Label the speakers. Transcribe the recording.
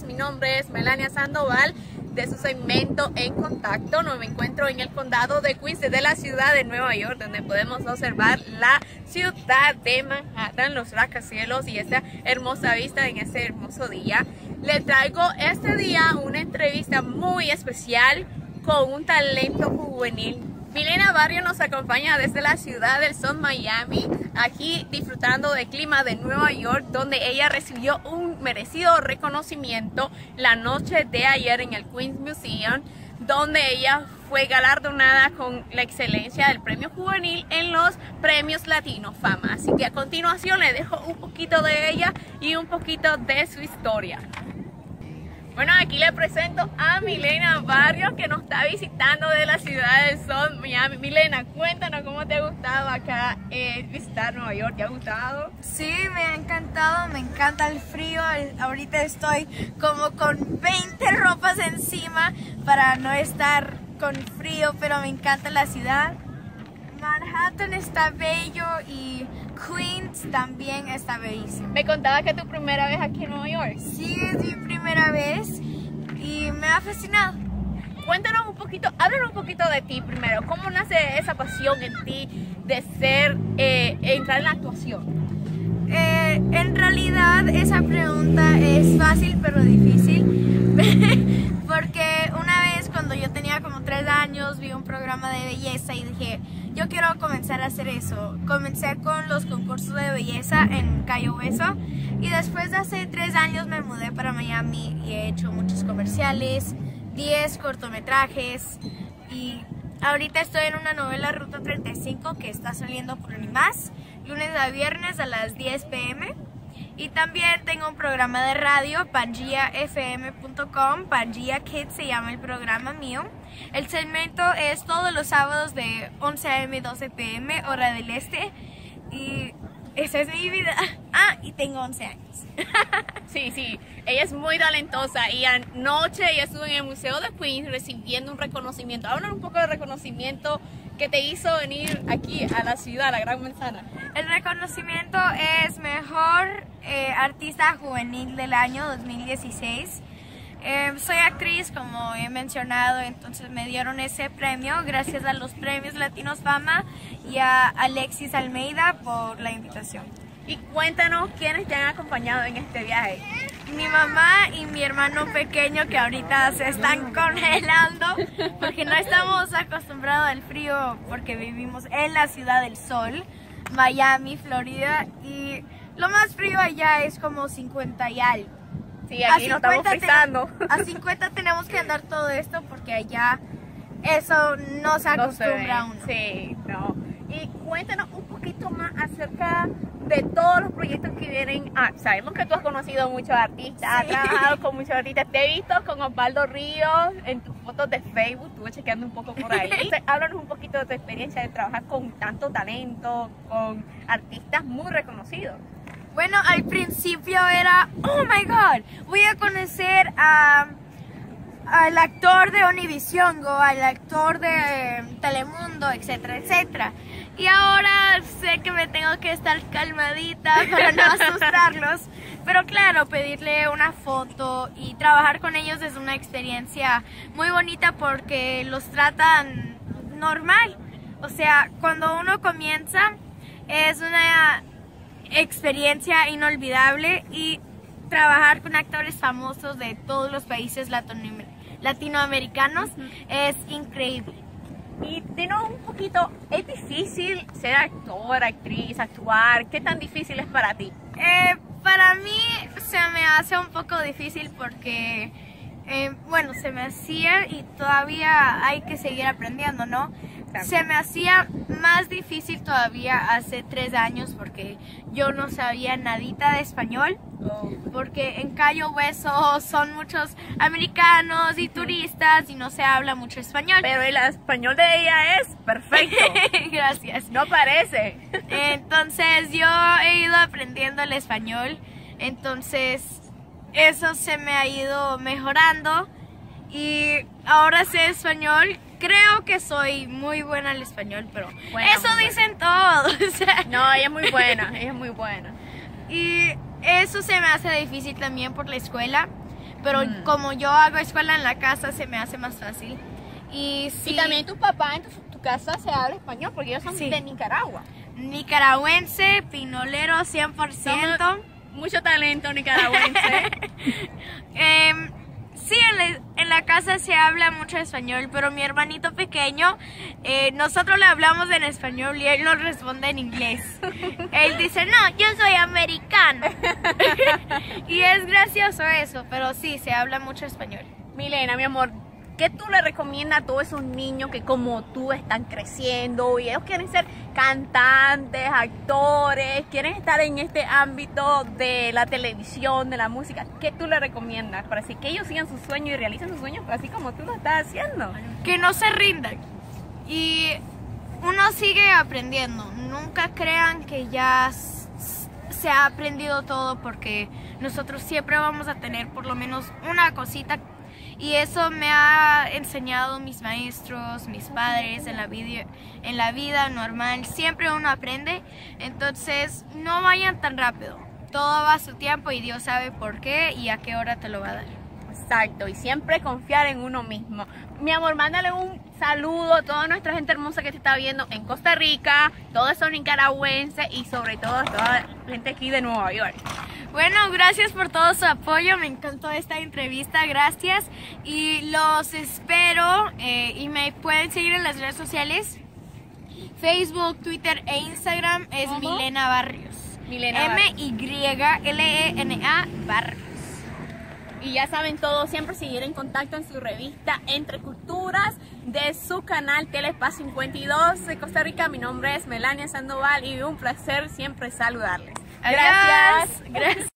Speaker 1: mi nombre es Melania Sandoval de su segmento En Contacto. No me encuentro en el condado de Queens, de la ciudad de Nueva York, donde podemos observar la ciudad de Manhattan, los rascacielos y esta hermosa vista en este hermoso día. Le traigo este día una entrevista muy especial con un talento juvenil Milena Barrio nos acompaña desde la ciudad del Sol Miami, aquí disfrutando del clima de Nueva York, donde ella recibió un merecido reconocimiento la noche de ayer en el Queens Museum, donde ella fue galardonada con la excelencia del premio juvenil en los premios Latino Fama. Así que a continuación le dejo un poquito de ella y un poquito de su historia. Bueno, aquí le presento a Milena Barrios que nos está visitando de la ciudad del sol, Miami. Milena, cuéntanos cómo te ha gustado acá eh, visitar Nueva York. ¿Te ha gustado?
Speaker 2: Sí, me ha encantado, me encanta el frío. Ahorita estoy como con 20 ropas encima para no estar con frío, pero me encanta la ciudad. Manhattan está bello y Queens también está bellísimo.
Speaker 1: Me contaba que es tu primera vez aquí en Nueva York.
Speaker 2: Sí, es mi primera vez y me ha fascinado.
Speaker 1: Cuéntanos un poquito, háblanos un poquito de ti primero. ¿Cómo nace esa pasión en ti de ser, eh, entrar en la actuación?
Speaker 2: Eh, en realidad esa pregunta es fácil pero difícil. Porque una vez cuando yo tenía como tres años vi un programa de belleza y dije, yo quiero comenzar a hacer eso. Comencé con los concursos de belleza en Cayo Hueso y después de hace tres años me mudé para Miami y he hecho muchos comerciales, 10 cortometrajes y ahorita estoy en una novela Ruta 35 que está saliendo por más lunes a viernes a las 10 pm. Y también tengo un programa de radio, pangiafm.com, Pangea Kids se llama el programa mío. El segmento es todos los sábados de 11 a.m. 12 p.m. hora del este. Y esa es mi vida. Ah, y tengo 11 años.
Speaker 1: sí, sí, ella es muy talentosa y anoche ella estuvo en el Museo de Queens recibiendo un reconocimiento. Hablan un poco de reconocimiento que te hizo venir aquí a la ciudad, a la Gran Manzana.
Speaker 2: El reconocimiento es Mejor eh, Artista Juvenil del año 2016. Eh, soy actriz, como he mencionado, entonces me dieron ese premio gracias a los premios Latinos Fama y a Alexis Almeida por la invitación.
Speaker 1: Y cuéntanos quiénes te han acompañado en este viaje.
Speaker 2: Mi mamá y mi hermano pequeño que ahorita se están congelando porque no estamos acostumbrados al frío porque vivimos en la ciudad del sol. Miami, Florida, y lo más frío allá es como 50 y algo.
Speaker 1: Sí, aquí nos estamos frizando.
Speaker 2: A 50 tenemos que andar todo esto porque allá eso no se acostumbra a uno.
Speaker 1: Sí, no. Y cuéntanos un poquito más acerca de todos los proyectos que vienen. Ah, sabemos que tú has conocido muchos artistas, has trabajado con muchos artistas. Te he visto con Osvaldo Ríos en tus fotos de Facebook, estuve chequeando un poco por ahí. háblanos un poquito de tu experiencia de trabajar con tanto talento, con artistas muy reconocidos.
Speaker 2: Bueno, al principio era, oh my god, voy a conocer a al actor de Univision o al actor de Telemundo, etcétera, etcétera. Y ahora sé que me tengo que estar calmadita para no asustarlos. Pero claro, pedirle una foto y trabajar con ellos es una experiencia muy bonita porque los tratan normal. O sea, cuando uno comienza es una experiencia inolvidable y trabajar con actores famosos de todos los países latinoamericanos es increíble.
Speaker 1: Y dinos un poquito, ¿es difícil ser actor, actriz, actuar? ¿Qué tan difícil es para ti?
Speaker 2: Eh, para mí se me hace un poco difícil porque, eh, bueno, se me hacía y todavía hay que seguir aprendiendo, ¿no? Se me hacía más difícil todavía hace tres años porque yo no sabía nadita de español. Porque en Cayo Hueso son muchos americanos y turistas y no se habla mucho español.
Speaker 1: Pero el español de ella es perfecto.
Speaker 2: Gracias.
Speaker 1: No parece.
Speaker 2: Entonces yo he ido aprendiendo el español. Entonces eso se me ha ido mejorando. Y ahora sé español creo que soy muy buena al español, pero eso dicen todos.
Speaker 1: no, ella es muy buena, ella es muy buena.
Speaker 2: Y eso se me hace difícil también por la escuela, pero
Speaker 1: Mm.
Speaker 2: como yo hago escuela en la casa se me hace más fácil. Y, sí,
Speaker 1: Y también tu papá en tu, tu casa se habla español porque ellos son
Speaker 2: Sí.
Speaker 1: de Nicaragua.
Speaker 2: nicaragüense, pinolero 100%.
Speaker 1: Somos mucho talento nicaragüense.
Speaker 2: Em, sí, en la, en la casa se habla mucho español, pero mi hermanito pequeño, eh, nosotros le hablamos en español y él nos responde en inglés. él dice, no, yo soy americano. y es gracioso eso, pero sí, se habla mucho español.
Speaker 1: Milena, mi amor, ¿qué tú le recomiendas a todos esos niños que como tú están creciendo y ellos quieren ser cantantes, actores, quieren estar en este ámbito de la televisión, de la música? ¿Qué tú le recomiendas para así que ellos sigan sus sueños y realicen sus sueños así como tú lo estás haciendo?
Speaker 2: Que no se rindan. Y uno sigue aprendiendo. Nunca crean que ya se ha aprendido todo porque nosotros siempre vamos a tener por lo menos una cosita. Y eso me ha enseñado mis maestros, mis padres en la, vida, en la vida normal. Siempre uno aprende. Entonces no vayan tan rápido. Todo va a su tiempo y Dios sabe por qué y a qué hora te lo va a dar.
Speaker 1: Exacto, y siempre confiar en uno mismo. Mi amor, mándale un saludo a toda nuestra gente hermosa que te está viendo en Costa Rica, todos esos nicaragüenses y sobre todo a toda la gente aquí de Nueva York.
Speaker 2: Bueno, gracias por todo su apoyo, me encantó esta entrevista, gracias y los espero eh, y me pueden seguir en las redes sociales, Facebook, Twitter e Instagram es
Speaker 1: ¿Cómo?
Speaker 2: Milena Barrios.
Speaker 1: Milena
Speaker 2: M-Y-L-E-N-A Barrios.
Speaker 1: Y ya saben todo, siempre seguir en contacto en su revista Entre Culturas de su canal Telespa 52 de Costa Rica. Mi nombre es Melania Sandoval y un placer siempre saludarles.
Speaker 2: Adiós. Gracias.